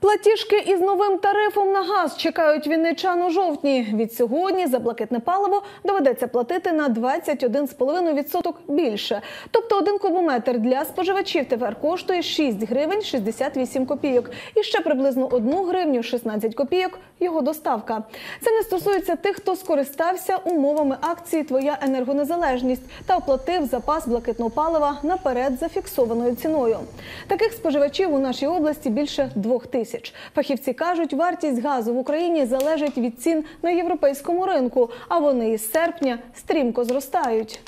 Платіжки із новим тарифом на газ чекають вінничан у жовтні. Від сьогодні за блакитне паливо доведеться платити на 21,5% більше. Тобто один кубометр для споживачів тепер коштує 6 гривень 68 копійок. І ще приблизно 1 гривню 16 копійок його доставка. Це не стосується тих, хто скористався умовами акції Твоя енергонезалежність та оплатив запас блакитного палива наперед за фіксованою ціною. Таких споживачів у нашій області більше двох тисяч. Фахівці кажуть, вартість газу в Україні залежить від цін на європейському ринку, а вони із серпня стрімко зростають.